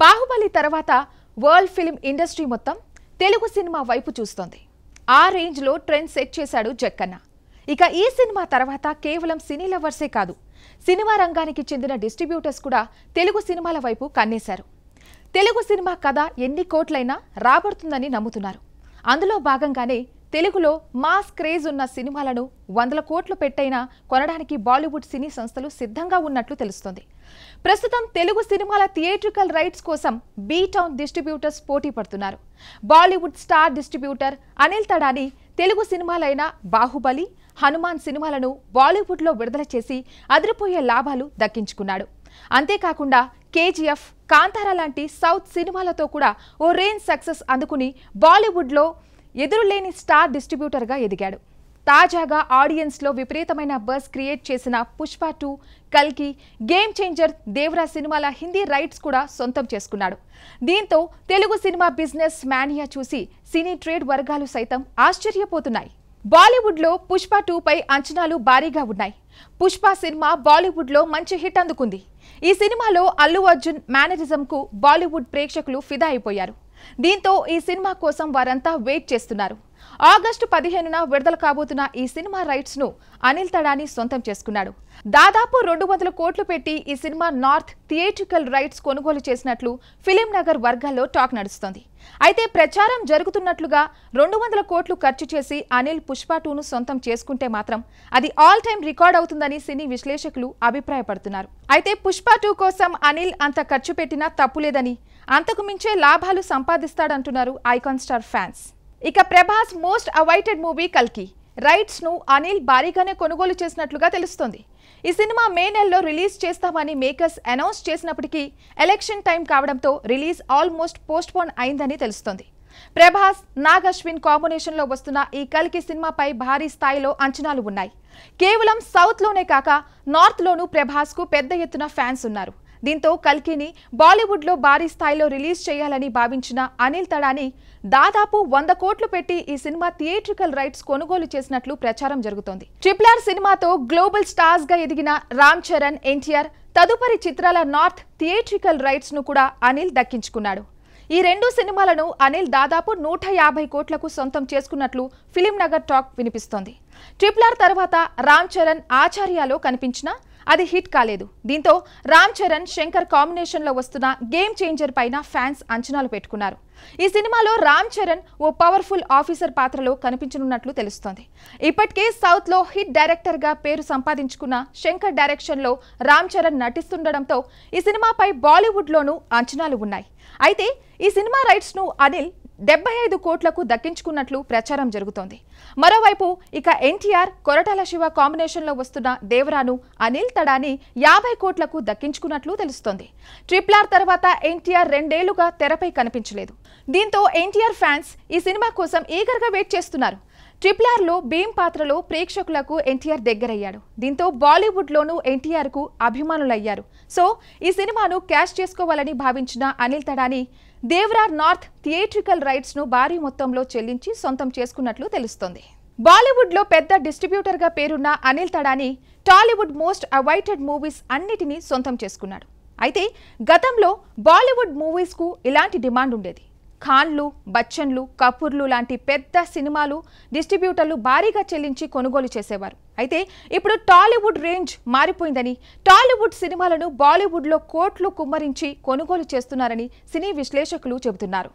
బాహుబలి తర్వాత world film industry మొత్తం Telugu cinema వైపు చూస్తోంది. ఆ రేంజ్లో ట్రెండ్ సెట్ చేశాడు జక్కన్న. ఇక ఈ సినిమా తర్వాత కేవలం సినీ లవర్సే కాదు సినిమా రంగానికి చెందిన డిస్ట్రిబ్యూటర్స్ కూడా తెలుగు సినిమాల వైపు కన్నేశారు. తెలుగు సినిమా కథ ఎన్ని కోట్లైనా రాబడుతుందని నమ్ముతున్నారు. అందులో భాగంగానే తెలుగులో మాస్ క్రేజ్ ఉన్న సినిమాలను వందల కోట్లు పెట్టైనా కొనడానికి బాలీవుడ్ సినీ సంస్థలు సిద్ధంగా ఉన్నట్లు తెలుస్తోంది. ప్రస్తుతం తెలుగు సినిమాల థియేట్రికల్ రైట్స్ కోసం బీటౌన్ డిస్ట్రిబ్యూటర్స్ పోటీ పడుతున్నారు. Bollywood star distributor Anil Thadani Telugu సినిమాలైన Baahubali Hanuman సినిమాలను బాలీవుడ్లో విడుదల చేసి అదిరిపోయే లాభాలు దక్కించుకున్నాడు. అంతేకాకుండా కేజీఎఫ్ కాంతారా లాంటి సౌత్ సినిమాలతో కూడా ఓ రేంజ్ సక్సెస్ అందుకుని బాలీవుడ్లో ఎదురులేని స్టార్ డిస్ట్రిబ్యూటర్గా ఎదిగాడు. తాజాగా ఆడియన్స్లో విపరీతమైన బస్ క్రియేట్ చేసిన పుష్ప టూ కల్కి గేమ్ చేంజర్ దేవరా సినిమాల హిందీ రైట్స్ కూడా సొంతం చేసుకున్నాడు. దీంతో తెలుగు సినిమా బిజినెస్ మానియా చూసి సినీ ట్రేడ్ వర్గాలు సైతం ఆశ్చర్యపోతున్నాయి. బాలీవుడ్లో పుష్ప టూపై అంచనాలు భారీగా ఉన్నాయి. పుష్ప సినిమా బాలీవుడ్లో మంచి హిట్ అందుకుంది. ఈ సినిమాలో అల్లు అర్జున్ మేనరిజంకు బాలీవుడ్ ప్రేక్షకులు ఫిదా అయిపోయారు. దీంతో ఈ సినిమా కోసం వారంతా వెయిట్ చేస్తున్నారు. ఆగస్టు పదిహేనున విడుదల కాబోతున్న ఈ సినిమా రైట్స్ను అనిల్ తడాని సొంతం చేసుకున్నాడు. దాదాపు రెండు వందల కోట్లు పెట్టి ఈ సినిమా నార్త్ థియేట్రికల్ రైట్స్ కొనుగోలు చేసినట్లు ఫిలిం నగర్ వర్గాల్లో టాక్ నడుస్తోంది. అయితే ప్రచారం జరుగుతున్నట్లుగా రెండు వందల కోట్లు ఖర్చు చేసి అనిల్ పుష్ప టూను సొంతం చేసుకుంటే మాత్రం అది ఆల్ టైం రికార్డ్ అవుతుందని సినీ విశ్లేషకులు అభిప్రాయపడుతున్నారు. అయితే పుష్ప టూ కోసం అనిల్ అంత ఖర్చు పెట్టినా తప్పులేదని అంతకు మించే లాభాలు సంపాదిస్తాడంటున్నారు ఐకాన్ స్టార్ ఫ్యాన్స్. ఇక ప్రభాస్ మోస్ట్ అవైటెడ్ మూవీ కల్కి. రైట్స్ను అనిల్ భారీగానే కొనుగోలు చేసినట్లుగా తెలుస్తోంది. ఈ సినిమా మే నెలలో రిలీజ్ చేస్తామని మేకర్స్ అనౌన్స్ చేసినప్పటికీ ఎలక్షన్ టైం కావడంతో రిలీజ్ ఆల్మోస్ట్ పోస్ట్ పోన్ అయిందని తెలుస్తోంది. ప్రభాస్ నాగ్ అశ్విన్ కాంబినేషన్లో వస్తున్న ఈ కల్కి సినిమాపై భారీ స్థాయిలో అంచనాలు ఉన్నాయి. కేవలం సౌత్లోనే కాక నార్త్లోనూ ప్రభాస్కు పెద్ద ఎత్తున ఫ్యాన్స్ ఉన్నారు. దీంతో కల్కిని బాలీవుడ్లో భారీ స్థాయిలో రిలీజ్ చేయాలని భావించిన అనిల్ తడాని దాదాపు వంద కోట్లు పెట్టి ఈ సినిమా థియేట్రికల్ రైట్స్ కొనుగోలు చేసినట్లు ప్రచారం జరుగుతోంది. ట్రిపుల్ ఆర్ సినిమాతో గ్లోబల్ స్టార్స్గా ఎదిగిన రామ్ చరణ్ ఎన్టీఆర్ తదుపరి చిత్రాల నార్త్ థియేట్రికల్ రైట్స్ను కూడా అనిల్ దక్కించుకున్నాడు. ఈ రెండు సినిమాలను అనిల్ దాదాపు నూట యాభై కోట్లకు సొంతం చేసుకున్నట్లు ఫిలిం నగర్ టాక్ వినిపిస్తోంది. ట్రిప్లార్ ఆర్ తర్వాత రామ్ చరణ్ ఆచార్యలో కనిపించినా అది హిట్ కాలేదు. దీంతో రామ్ చరణ్ శంకర్ కాంబినేషన్లో వస్తున్న గేమ్ చేంజర్ పైన ఫ్యాన్స్ అంచనాలు పెట్టుకున్నారు. ఈ సినిమాలో రామ్ చరణ్ ఓ పవర్ఫుల్ ఆఫీసర్ పాత్రలో కనిపించనున్నట్లు తెలుస్తోంది. ఇప్పటికే సౌత్లో హిట్ డైరెక్టర్గా పేరు సంపాదించుకున్న శంకర్ డైరెక్షన్లో రామ్ చరణ్ నటిస్తుండడంతో ఈ సినిమాపై బాలీవుడ్లోనూ అంచనాలు ఉన్నాయి. అయితే ఈ సినిమా రైట్స్ను అనిల్ డెబ్బై ఐదు కోట్లకు దక్కించుకున్నట్లు ప్రచారం జరుగుతోంది. మరోవైపు ఇక ఎన్టీఆర్ కొరటాల శివ కాంబినేషన్లో వస్తున్న దేవరాను అనిల్ తడాని యాభై కోట్లకు దక్కించుకున్నట్లు తెలుస్తోంది. ట్రిప్లార్ తర్వాత ఎన్టీఆర్ రెండేళ్ళుగా తెరపై కనిపించలేదు. దీంతో ఎన్టీఆర్ ఫ్యాన్స్ ఈ సినిమా కోసం ఈగర్గా వెయిట్ చేస్తున్నారు. ట్రిప్లార్లో భీమ్ పాత్రలో ప్రేక్షకులకు ఎన్టీఆర్ దగ్గరయ్యాడు. దీంతో బాలీవుడ్లోనూ ఎన్టీఆర్కు అభిమానులయ్యారు. సో ఈ సినిమాను క్యాష్ చేసుకోవాలని భావించిన అనిల్ తడాని దేవరార్ నార్త్ థియేట్రికల్ రైట్స్ను భారీ మొత్తంలో చెల్లించి సొంతం చేసుకున్నట్లు తెలుస్తోంది. బాలీవుడ్లో పెద్ద డిస్ట్రిబ్యూటర్గా పేరున్న Anil Thadani Tollywood most awaited movies అన్నిటినీ సొంతం చేసుకున్నాడు. అయితే గతంలో బాలీవుడ్ మూవీస్కు ఇలాంటి డిమాండ్ ఉండేది. ఖాన్లు బచ్చన్లు కపూర్లు లాంటి పెద్ద సినిమాలు డిస్ట్రిబ్యూటర్లు భారీగా చెల్లించి కొనుగోలు చేసేవారు. అయితే ఇప్పుడు టాలీవుడ్ రేంజ్ మారిపోయిందని టాలీవుడ్ సినిమాలను బాలీవుడ్లో కోట్లు కుమ్మరించి కొనుగోలు చేస్తున్నారని సినీ విశ్లేషకులు చెబుతున్నారు.